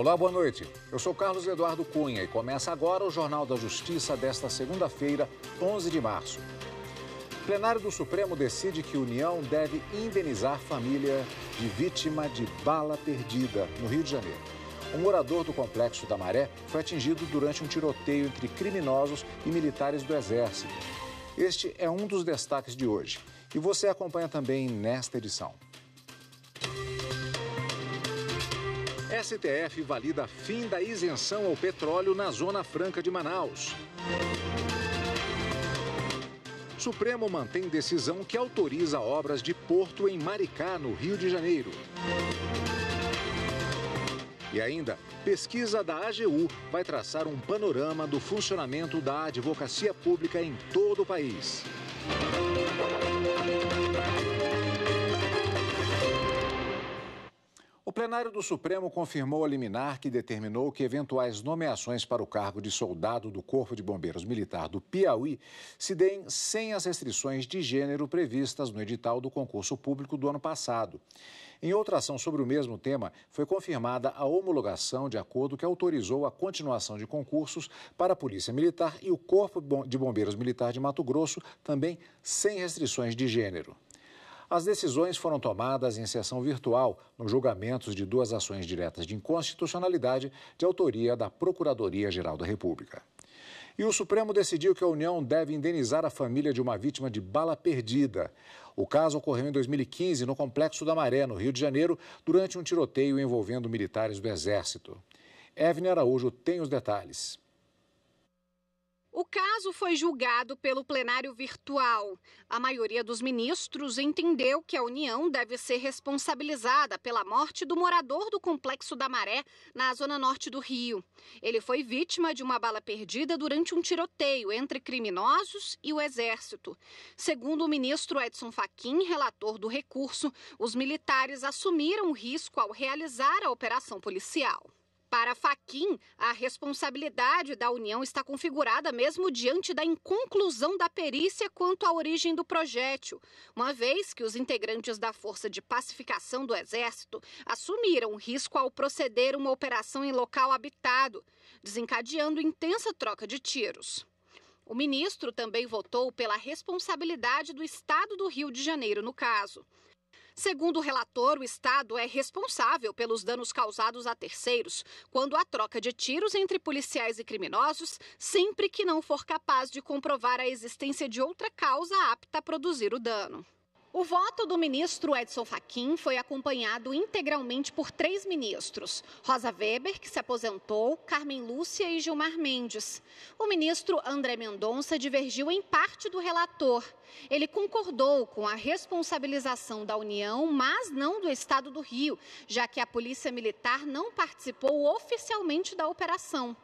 Olá, boa noite. Eu sou Carlos Eduardo Cunha e começa agora o Jornal da Justiça desta segunda-feira, 11 de março. O plenário do Supremo decide que União deve indenizar família de vítima de bala perdida no Rio de Janeiro. Um morador do complexo da Maré foi atingido durante um tiroteio entre criminosos e militares do Exército. Este é um dos destaques de hoje e você acompanha também nesta edição. STF valida fim da isenção ao petróleo na Zona Franca de Manaus. Supremo mantém decisão que autoriza obras de porto em Maricá, no Rio de Janeiro. E ainda, pesquisa da AGU vai traçar um panorama do funcionamento da advocacia pública em todo o país. O plenário do Supremo confirmou a liminar que determinou que eventuais nomeações para o cargo de soldado do Corpo de Bombeiros Militar do Piauí se deem sem as restrições de gênero previstas no edital do concurso público do ano passado. Em outra ação sobre o mesmo tema, foi confirmada a homologação de acordo que autorizou a continuação de concursos para a Polícia Militar e o Corpo de Bombeiros Militar de Mato Grosso, também sem restrições de gênero. As decisões foram tomadas em sessão virtual nos julgamentos de duas ações diretas de inconstitucionalidade de autoria da Procuradoria-Geral da República. E o Supremo decidiu que a União deve indenizar a família de uma vítima de bala perdida. O caso ocorreu em 2015 no Complexo da Maré, no Rio de Janeiro, durante um tiroteio envolvendo militares do Exército. Evne Araújo tem os detalhes. O caso foi julgado pelo plenário virtual. A maioria dos ministros entendeu que a União deve ser responsabilizada pela morte do morador do Complexo da Maré, na zona norte do Rio. Ele foi vítima de uma bala perdida durante um tiroteio entre criminosos e o Exército. Segundo o ministro Edson Fachin, relator do recurso, os militares assumiram o risco ao realizar a operação policial. Para Faquim, a responsabilidade da União está configurada mesmo diante da inconclusão da perícia quanto à origem do projétil, uma vez que os integrantes da Força de Pacificação do Exército assumiram risco ao proceder uma operação em local habitado, desencadeando intensa troca de tiros. O ministro também votou pela responsabilidade do Estado do Rio de Janeiro no caso. Segundo o relator, o Estado é responsável pelos danos causados a terceiros quando há troca de tiros entre policiais e criminosos, sempre que não for capaz de comprovar a existência de outra causa apta a produzir o dano. O voto do ministro Edson Fachin foi acompanhado integralmente por três ministros: Rosa Weber, que se aposentou, Carmen Lúcia e Gilmar Mendes. O ministro André Mendonça divergiu em parte do relator. Ele concordou com a responsabilização da União, mas não do Estado do Rio, já que a Polícia Militar não participou oficialmente da operação.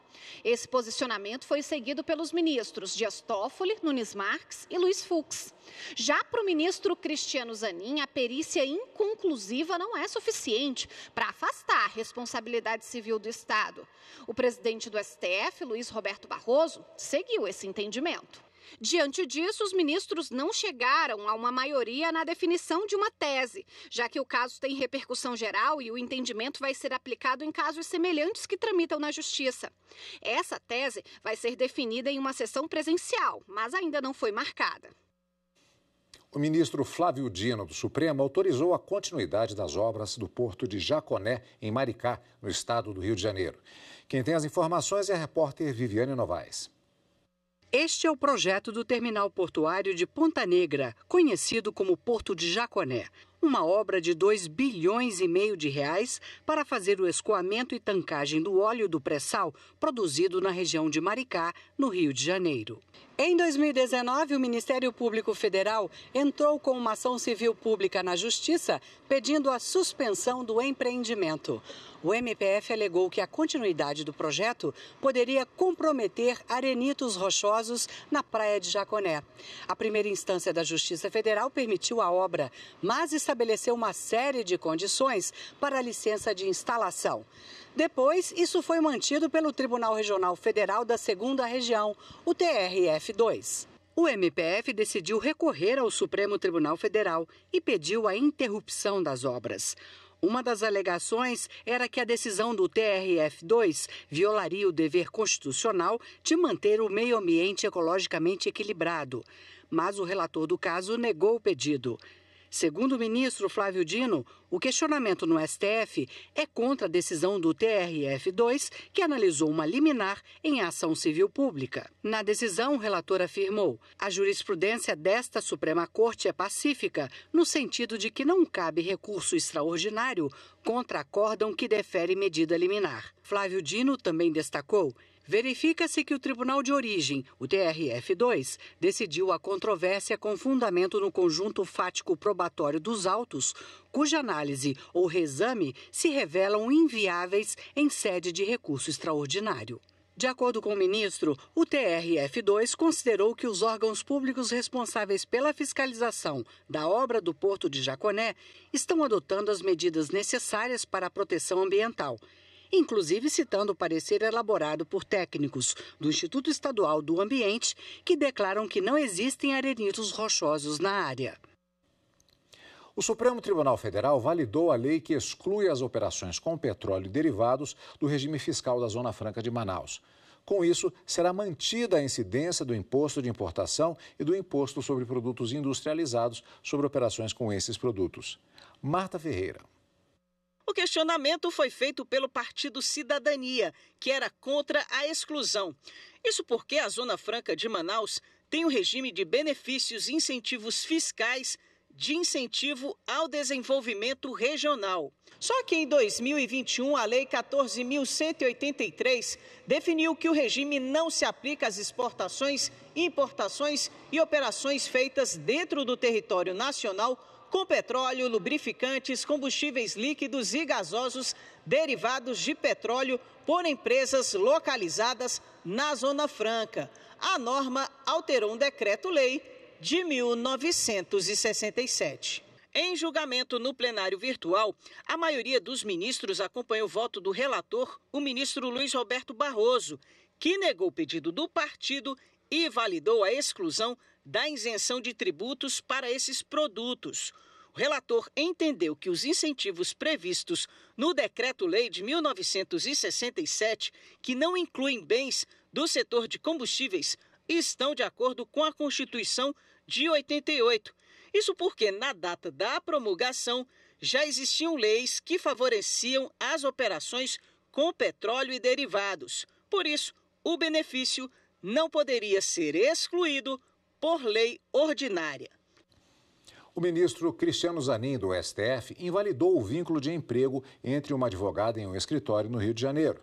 Esse posicionamento foi seguido pelos ministros Dias Toffoli, Nunes Marques e Luiz Fux. Já para o ministro Cristiano Zanin, a perícia inconclusiva não é suficiente para afastar a responsabilidade civil do Estado. O presidente do STF, Luiz Roberto Barroso, seguiu esse entendimento. Diante disso, os ministros não chegaram a uma maioria na definição de uma tese, já que o caso tem repercussão geral e o entendimento vai ser aplicado em casos semelhantes que tramitam na Justiça. Essa tese vai ser definida em uma sessão presencial, mas ainda não foi marcada. O ministro Flávio Dino, do Supremo, autorizou a continuidade das obras do porto de Jaconé, em Maricá, no estado do Rio de Janeiro. Quem tem as informações é a repórter Viviane Novaes. Este é o projeto do terminal portuário de Ponta Negra, conhecido como Porto de Jaconé. Uma obra de 2 bilhões e meio de reais para fazer o escoamento e tancagem do óleo do pré-sal produzido na região de Maricá, no Rio de Janeiro. Em 2019, o Ministério Público Federal entrou com uma ação civil pública na Justiça pedindo a suspensão do empreendimento. O MPF alegou que a continuidade do projeto poderia comprometer arenitos rochosos na praia de Jaconé. A primeira instância da Justiça Federal permitiu a obra, mas estabeleceu uma série de condições para a licença de instalação. Depois, isso foi mantido pelo Tribunal Regional Federal da Segunda Região, o TRF2. O MPF decidiu recorrer ao Supremo Tribunal Federal e pediu a interrupção das obras. Uma das alegações era que a decisão do TRF2 violaria o dever constitucional de manter o meio ambiente ecologicamente equilibrado. Mas o relator do caso negou o pedido. Segundo o ministro Flávio Dino, o questionamento no STF é contra a decisão do TRF2, que analisou uma liminar em ação civil pública. Na decisão, o relator afirmou: a jurisprudência desta Suprema Corte é pacífica, no sentido de que não cabe recurso extraordinário contra acórdão que defere medida liminar. Flávio Dino também destacou Verifica-se que o Tribunal de Origem, o TRF2, decidiu a controvérsia com fundamento no conjunto fático probatório dos autos, cuja análise ou reexame se revelam inviáveis em sede de recurso extraordinário. De acordo com o ministro, o TRF2 considerou que os órgãos públicos responsáveis pela fiscalização da obra do Porto de Jaconé estão adotando as medidas necessárias para a proteção ambiental inclusive citando o parecer elaborado por técnicos do Instituto Estadual do Ambiente, que declaram que não existem arenitos rochosos na área. O Supremo Tribunal Federal validou a lei que exclui as operações com petróleo e derivados do regime fiscal da Zona Franca de Manaus. Com isso, será mantida a incidência do imposto de importação e do imposto sobre produtos industrializados sobre operações com esses produtos. Marta Ferreira. O questionamento foi feito pelo Partido Cidadania, que era contra a exclusão. Isso porque a Zona Franca de Manaus tem um regime de benefícios e incentivos fiscais de incentivo ao desenvolvimento regional. Só que em 2021, a Lei 14.183 definiu que o regime não se aplica às exportações, importações e operações feitas dentro do território nacional com petróleo, lubrificantes, combustíveis líquidos e gasosos derivados de petróleo por empresas localizadas na Zona Franca. A norma alterou um decreto-lei de 1967. Em julgamento no plenário virtual, a maioria dos ministros acompanhou o voto do relator, o ministro Luiz Roberto Barroso, que negou o pedido do partido e validou a exclusão da isenção de tributos para esses produtos. Relator entendeu que os incentivos previstos no Decreto-Lei de 1967, que não incluem bens do setor de combustíveis, estão de acordo com a Constituição de 88. Isso porque, na data da promulgação, já existiam leis que favoreciam as operações com petróleo e derivados. Por isso, o benefício não poderia ser excluído por lei ordinária. O ministro Cristiano Zanin, do STF, invalidou o vínculo de emprego entre uma advogada em um escritório no Rio de Janeiro.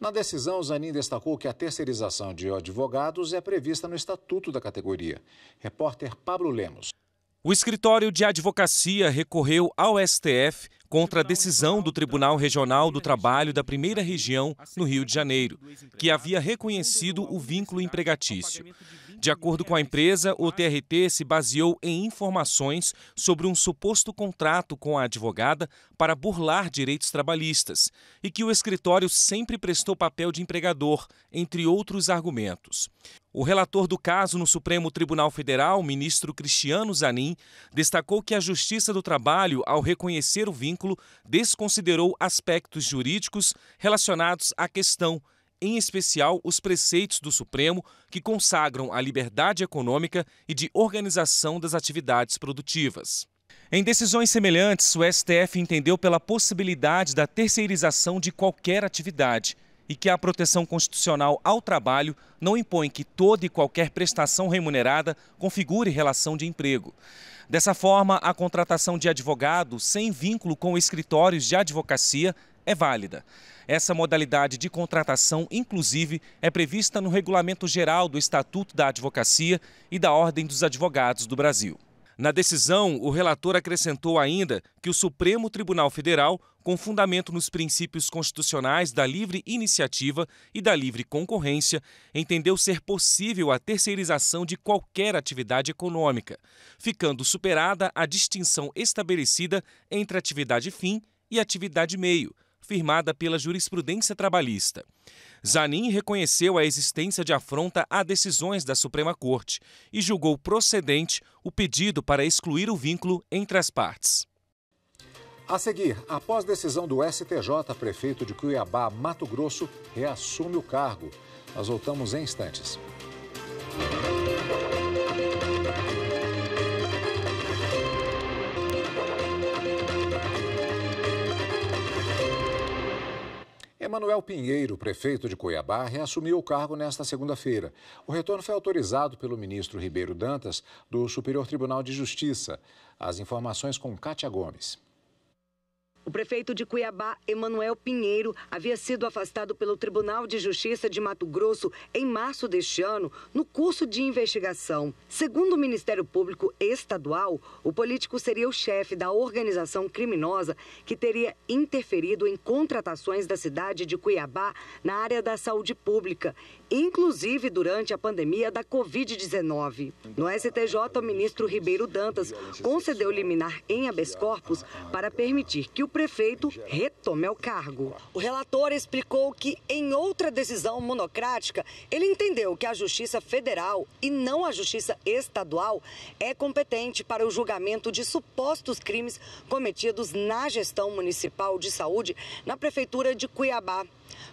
Na decisão, Zanin destacou que a terceirização de advogados é prevista no estatuto da categoria. Repórter Pablo Lemos. O escritório de advocacia recorreu ao STF contra a decisão do Tribunal Regional do Trabalho da Primeira Região, no Rio de Janeiro, que havia reconhecido o vínculo empregatício. De acordo com a empresa, o TRT se baseou em informações sobre um suposto contrato com a advogada para burlar direitos trabalhistas e que o escritório sempre prestou papel de empregador, entre outros argumentos. O relator do caso no Supremo Tribunal Federal, ministro Cristiano Zanin, destacou que a Justiça do Trabalho, ao reconhecer o vínculo, desconsiderou aspectos jurídicos relacionados à questão em especial os preceitos do Supremo que consagram a liberdade econômica e de organização das atividades produtivas. Em decisões semelhantes, o STF entendeu pela possibilidade da terceirização de qualquer atividade e que a proteção constitucional ao trabalho não impõe que toda e qualquer prestação remunerada configure relação de emprego. Dessa forma, a contratação de advogado sem vínculo com escritórios de advocacia é válida. Essa modalidade de contratação, inclusive, é prevista no Regulamento Geral do Estatuto da Advocacia e da Ordem dos Advogados do Brasil. Na decisão, o relator acrescentou ainda que o Supremo Tribunal Federal, com fundamento nos princípios constitucionais da livre iniciativa e da livre concorrência, entendeu ser possível a terceirização de qualquer atividade econômica, ficando superada a distinção estabelecida entre atividade fim e atividade meio, firmada pela jurisprudência trabalhista. Zanin reconheceu a existência de afronta a decisões da Suprema Corte e julgou procedente o pedido para excluir o vínculo entre as partes. A seguir, após decisão do STJ, prefeito de Cuiabá, Mato Grosso, reassume o cargo. Nós voltamos em instantes. Emanuel Pinheiro, prefeito de Cuiabá, reassumiu o cargo nesta segunda-feira. O retorno foi autorizado pelo ministro Ribeiro Dantas, do Superior Tribunal de Justiça. As informações com Cátia Gomes. O prefeito de Cuiabá, Emanuel Pinheiro, havia sido afastado pelo Tribunal de Justiça de Mato Grosso em março deste ano, no curso de investigação. Segundo o Ministério Público Estadual, o político seria o chefe da organização criminosa que teria interferido em contratações da cidade de Cuiabá na área da saúde pública, inclusive durante a pandemia da Covid-19. No STJ, o ministro Ribeiro Dantas concedeu liminar em habeas corpus para permitir que o prefeito retome o cargo. O relator explicou que, em outra decisão monocrática, ele entendeu que a Justiça Federal e não a Justiça Estadual é competente para o julgamento de supostos crimes cometidos na gestão municipal de saúde na Prefeitura de Cuiabá.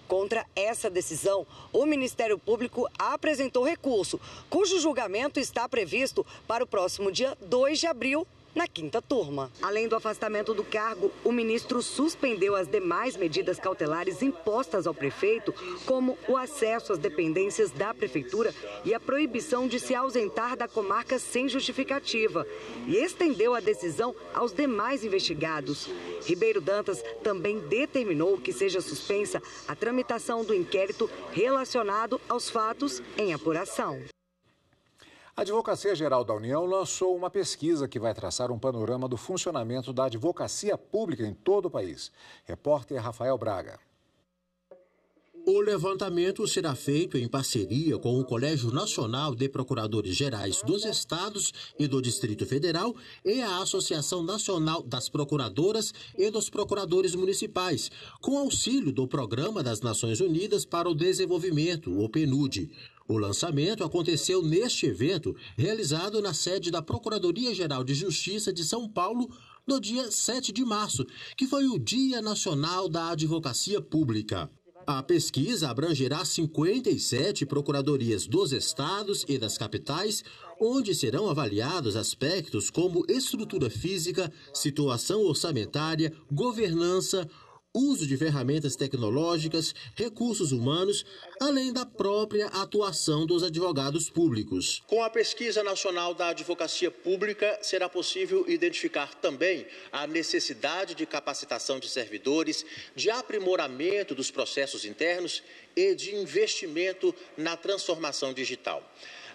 Contra essa decisão, o Ministério Público apresentou recurso, cujo julgamento está previsto para o próximo dia 2 de abril na quinta turma. Além do afastamento do cargo, o ministro suspendeu as demais medidas cautelares impostas ao prefeito, como o acesso às dependências da prefeitura e a proibição de se ausentar da comarca sem justificativa, e estendeu a decisão aos demais investigados. Ribeiro Dantas também determinou que seja suspensa a tramitação do inquérito relacionado aos fatos em apuração. A Advocacia Geral da União lançou uma pesquisa que vai traçar um panorama do funcionamento da advocacia pública em todo o país. Repórter Rafael Braga. O levantamento será feito em parceria com o Colégio Nacional de Procuradores Gerais dos Estados e do Distrito Federal e a Associação Nacional das Procuradoras e dos Procuradores Municipais, com auxílio do Programa das Nações Unidas para o Desenvolvimento, o PNUD. O lançamento aconteceu neste evento, realizado na sede da Procuradoria-Geral de Justiça de São Paulo, no dia 7 de março, que foi o Dia Nacional da Advocacia Pública. A pesquisa abrangerá 57 procuradorias dos estados e das capitais, onde serão avaliados aspectos como estrutura física, situação orçamentária, governança, uso de ferramentas tecnológicas, recursos humanos, além da própria atuação dos advogados públicos. Com a Pesquisa Nacional da Advocacia Pública, será possível identificar também a necessidade de capacitação de servidores, de aprimoramento dos processos internos e de investimento na transformação digital.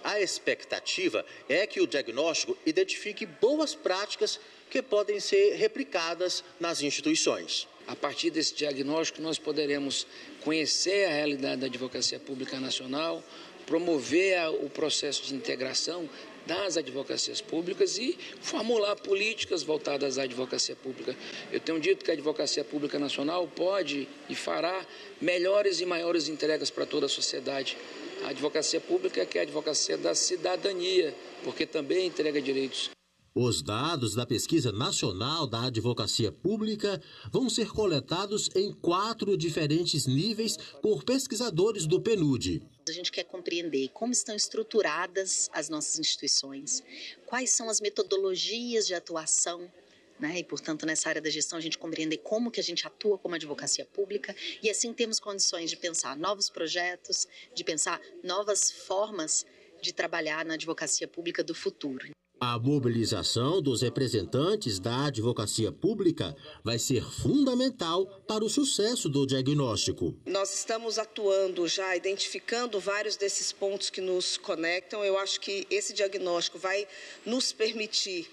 A expectativa é que o diagnóstico identifique boas práticas que podem ser replicadas nas instituições. A partir desse diagnóstico, nós poderemos conhecer a realidade da advocacia pública nacional, promover o processo de integração das advocacias públicas e formular políticas voltadas à advocacia pública. Eu tenho dito que a advocacia pública nacional pode e fará melhores e maiores entregas para toda a sociedade. A advocacia pública é que é a advocacia da cidadania, porque também entrega direitos. Os dados da Pesquisa Nacional da Advocacia Pública vão ser coletados em quatro diferentes níveis por pesquisadores do PNUD. A gente quer compreender como estão estruturadas as nossas instituições, quais são as metodologias de atuação né? E, portanto, nessa área da gestão, a gente compreender como que a gente atua como advocacia pública e, assim, temos condições de pensar novos projetos, de pensar novas formas de trabalhar na advocacia pública do futuro. A mobilização dos representantes da advocacia pública vai ser fundamental para o sucesso do diagnóstico. Nós estamos atuando já, identificando vários desses pontos que nos conectam. Eu acho que esse diagnóstico vai nos permitir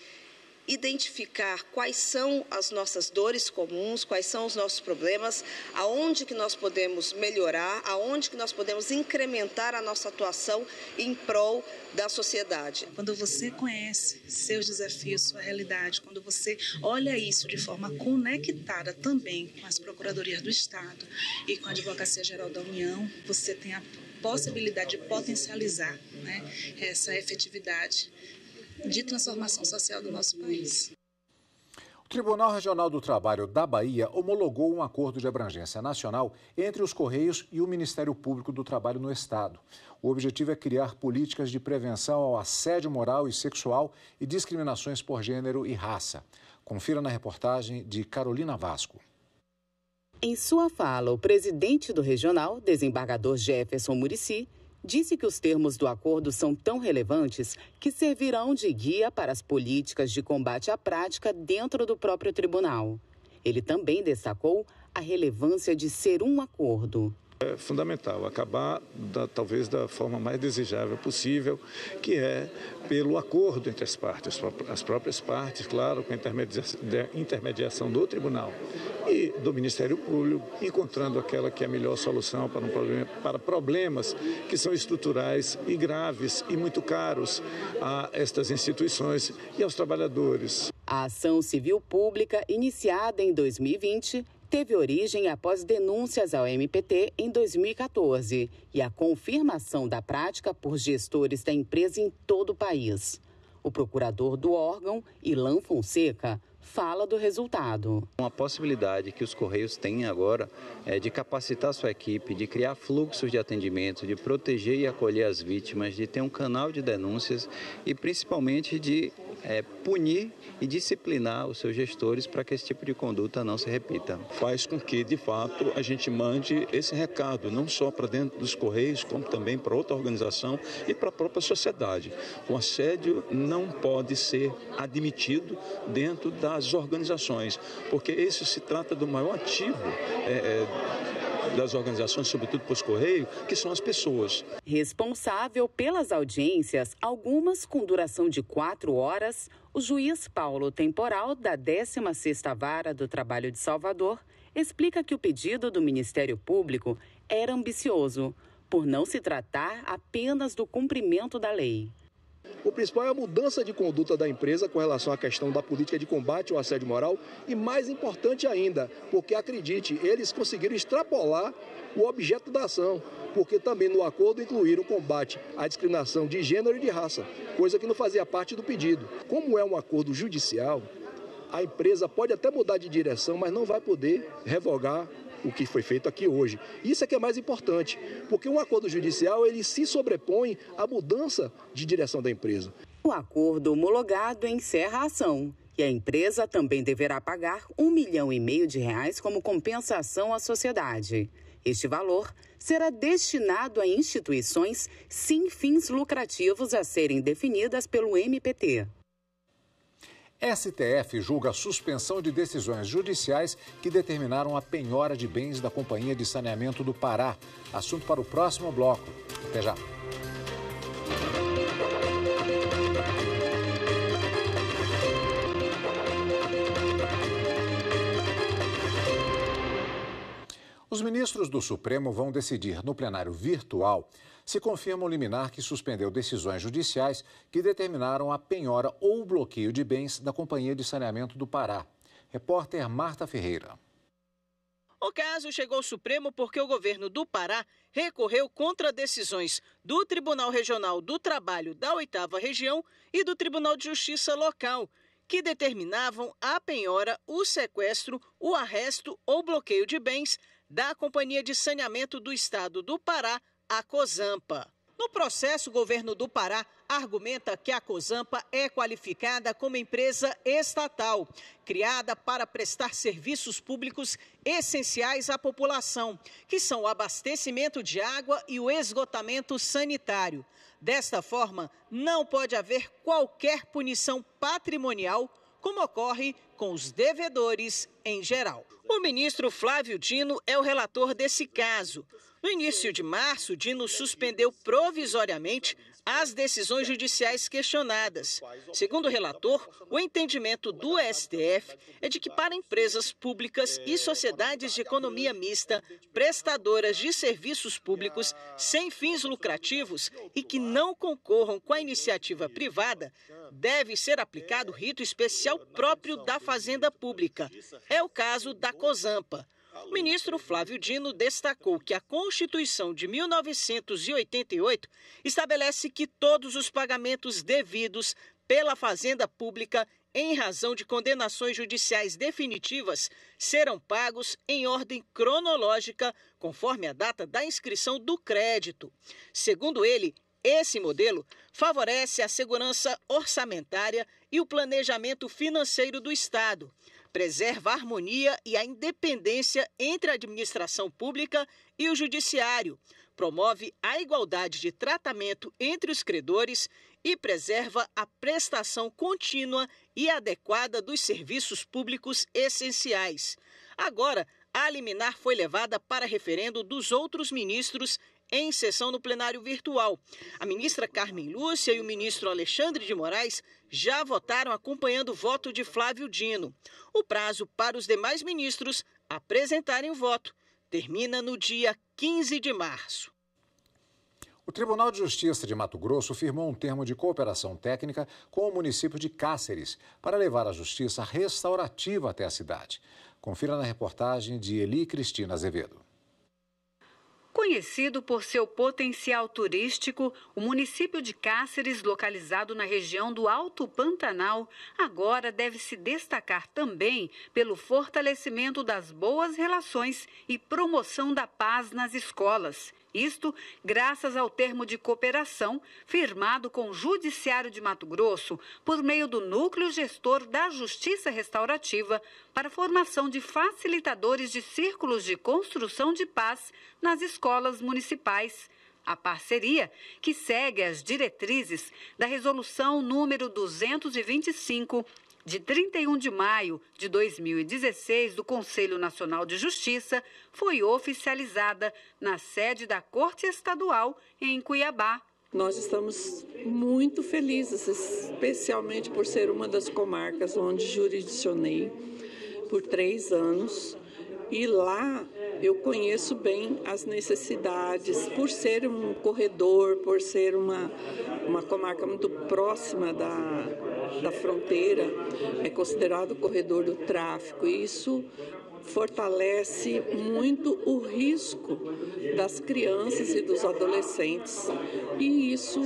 identificar quais são as nossas dores comuns, quais são os nossos problemas, aonde que nós podemos melhorar, aonde que nós podemos incrementar a nossa atuação em prol da sociedade. Quando você conhece seus desafios, sua realidade, quando você olha isso de forma conectada também com as procuradorias do Estado e com a Advocacia Geral da União, você tem a possibilidade de potencializar né, essa efetividade de transformação social do nosso país. Tribunal Regional do Trabalho da Bahia homologou um acordo de abrangência nacional entre os Correios e o Ministério Público do Trabalho no Estado. O objetivo é criar políticas de prevenção ao assédio moral e sexual e discriminações por gênero e raça. Confira na reportagem de Carolina Vasco. Em sua fala, o presidente do regional, desembargador Jefferson Murici, disse que os termos do acordo são tão relevantes que servirão de guia para as políticas de combate à prática dentro do próprio tribunal. Ele também destacou a relevância de ser um acordo. É fundamental acabar, da, talvez, da forma mais desejável possível, que é pelo acordo entre as partes, as próprias partes, claro, com a intermediação do tribunal e do Ministério Público, encontrando aquela que é a melhor solução para, um problema, para problemas que são estruturais e graves e muito caros a estas instituições e aos trabalhadores. A ação civil pública, iniciada em 2020, teve origem após denúncias ao MPT em 2014 e a confirmação da prática por gestores da empresa em todo o país. O procurador do órgão, Ilan Fonseca, fala do resultado. Uma possibilidade que os Correios têm agora é de capacitar sua equipe, de criar fluxos de atendimento, de proteger e acolher as vítimas, de ter um canal de denúncias e principalmente de é, punir e disciplinar os seus gestores para que esse tipo de conduta não se repita. Faz com que, de fato, a gente mande esse recado, não só para dentro dos Correios, como também para outra organização e para a própria sociedade. O assédio não pode ser admitido dentro das organizações, porque isso se trata do maior ativo. É, é, das organizações, sobretudo Correios, que são as pessoas. Responsável pelas audiências, algumas com duração de quatro horas, o juiz Paulo Temporal, da 16ª Vara do Trabalho de Salvador, explica que o pedido do Ministério Público era ambicioso, por não se tratar apenas do cumprimento da lei. O principal é a mudança de conduta da empresa com relação à questão da política de combate ao assédio moral e, mais importante ainda, porque acredite, eles conseguiram extrapolar o objeto da ação, porque também no acordo incluíram o combate à discriminação de gênero e de raça, coisa que não fazia parte do pedido. Como é um acordo judicial, a empresa pode até mudar de direção, mas não vai poder revogar o que foi feito aqui hoje. Isso é que é mais importante, porque um acordo judicial ele se sobrepõe à mudança de direção da empresa. O acordo homologado encerra a ação. E a empresa também deverá pagar um milhão e meio de reais como compensação à sociedade. Este valor será destinado a instituições sem fins lucrativos a serem definidas pelo MPT. STF julga suspensão de decisões judiciais que determinaram a penhora de bens da Companhia de Saneamento do Pará. Assunto para o próximo bloco. Até já. Os ministros do Supremo vão decidir no plenário virtual se confirma o liminar que suspendeu decisões judiciais que determinaram a penhora ou bloqueio de bens da Companhia de Saneamento do Pará. Repórter Marta Ferreira. O caso chegou ao Supremo porque o governo do Pará recorreu contra decisões do Tribunal Regional do Trabalho da Oitava Região e do Tribunal de Justiça Local, que determinavam a penhora, o sequestro, o arresto ou bloqueio de bens da Companhia de Saneamento do Estado do Pará, a COSAMPA. No processo, o governo do Pará argumenta que a COSAMPA é qualificada como empresa estatal, criada para prestar serviços públicos essenciais à população, que são o abastecimento de água e o esgotamento sanitário. Desta forma, não pode haver qualquer punição patrimonial, como ocorre com os devedores em geral. O ministro Flávio Dino é o relator desse caso. No início de março, Dino suspendeu provisoriamente as decisões judiciais questionadas. Segundo o relator, o entendimento do STF é de que, para empresas públicas e sociedades de economia mista, prestadoras de serviços públicos sem fins lucrativos e que não concorram com a iniciativa privada, deve ser aplicado rito especial próprio da Fazenda Pública. É o caso da COSAMPA. O ministro Flávio Dino destacou que a Constituição de 1988 estabelece que todos os pagamentos devidos pela Fazenda Pública em razão de condenações judiciais definitivas, serão pagos em ordem cronológica, conforme a data da inscrição do crédito. Segundo ele, esse modelo favorece a segurança orçamentária e o planejamento financeiro do Estado, preserva a harmonia e a independência entre a administração pública e o judiciário, promove a igualdade de tratamento entre os credores e preserva a prestação contínua e adequada dos serviços públicos essenciais. Agora, a liminar foi levada para referendo dos outros ministros em sessão no plenário virtual. A ministra Carmen Lúcia e o ministro Alexandre de Moraes já votaram acompanhando o voto de Flávio Dino. O prazo para os demais ministros apresentarem o voto termina no dia 15 de março. O Tribunal de Justiça de Mato Grosso firmou um termo de cooperação técnica com o município de Cáceres para levar a justiça restaurativa até a cidade. Confira na reportagem de Eli Cristina Azevedo. Conhecido por seu potencial turístico, o município de Cáceres, localizado na região do Alto Pantanal, agora deve se destacar também pelo fortalecimento das boas relações e promoção da paz nas escolas. Isto graças ao termo de cooperação firmado com o Judiciário de Mato Grosso por meio do Núcleo Gestor da Justiça Restaurativa para a formação de facilitadores de círculos de construção de paz nas escolas municipais. A parceria, que segue as diretrizes da Resolução número 225 de 31 de maio de 2016 do Conselho Nacional de Justiça foi oficializada na sede da Corte Estadual em Cuiabá. Nós estamos muito felizes, especialmente por ser uma das comarcas onde jurisdicionei por três anos. E lá eu conheço bem as necessidades, por ser um corredor, por ser uma, uma comarca muito próxima da, da fronteira, é considerado o corredor do tráfico. E isso fortalece muito o risco das crianças e dos adolescentes. E isso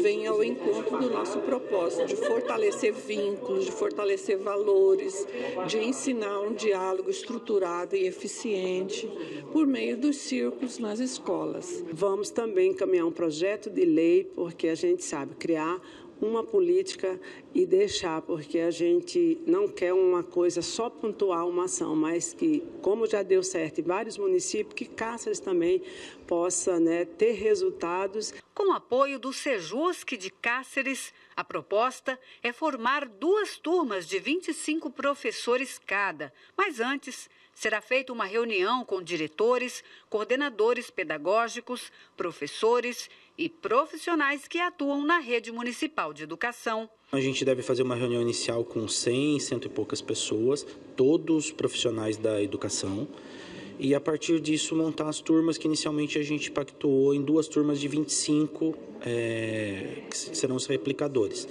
vem ao encontro do nosso propósito de fortalecer vínculos, de fortalecer valores, de ensinar um diálogo estruturado e eficiente por meio dos círculos nas escolas. Vamos também encaminhar um projeto de lei, porque a gente sabe criar uma política e deixar, porque a gente não quer uma coisa só pontual, uma ação, mas que, como já deu certo em vários municípios, que Cáceres também possa né, ter resultados. Com o apoio do Sejusc de Cáceres, a proposta é formar duas turmas de 25 professores cada, mas antes será feita uma reunião com diretores, coordenadores pedagógicos, professores e profissionais que atuam na rede municipal de educação. A gente deve fazer uma reunião inicial com 100, cento e poucas pessoas, todos profissionais da educação, e a partir disso montar as turmas que inicialmente a gente pactuou em duas turmas de 25 é, que serão os replicadores.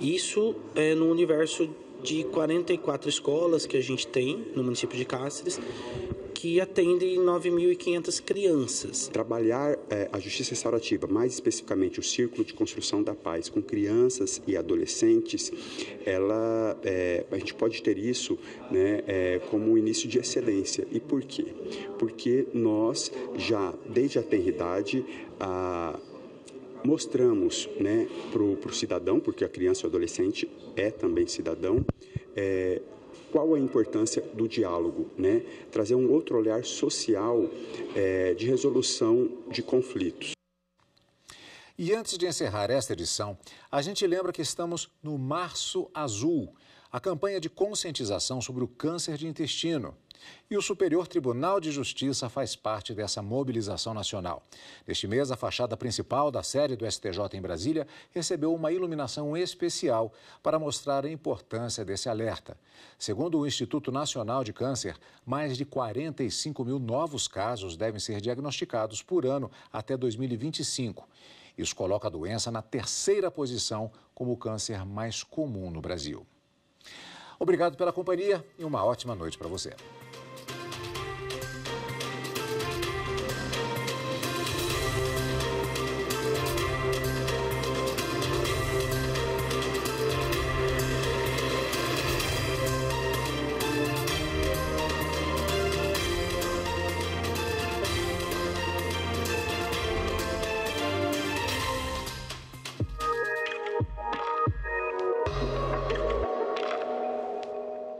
Isso é no universo de 44 escolas que a gente tem no município de Cáceres que atende 9.500 crianças. Trabalhar é, a justiça restaurativa, mais especificamente o Círculo de Construção da Paz, com crianças e adolescentes, ela, é, a gente pode ter isso né, é, como um início de excelência. E por quê? Porque nós já, desde a tenridade, a mostramos né, para o cidadão, porque a criança e o adolescente é também cidadão, é, qual a importância do diálogo, né? Trazer um outro olhar social é, de resolução de conflitos. E antes de encerrar esta edição, a gente lembra que estamos no Março Azul, a campanha de conscientização sobre o câncer de intestino. E o Superior Tribunal de Justiça faz parte dessa mobilização nacional. Neste mês, a fachada principal da sede do STJ em Brasília recebeu uma iluminação especial para mostrar a importância desse alerta. Segundo o Instituto Nacional de Câncer, mais de 45 mil novos casos devem ser diagnosticados por ano até 2025. Isso coloca a doença na terceira posição como o câncer mais comum no Brasil. Obrigado pela companhia e uma ótima noite para você.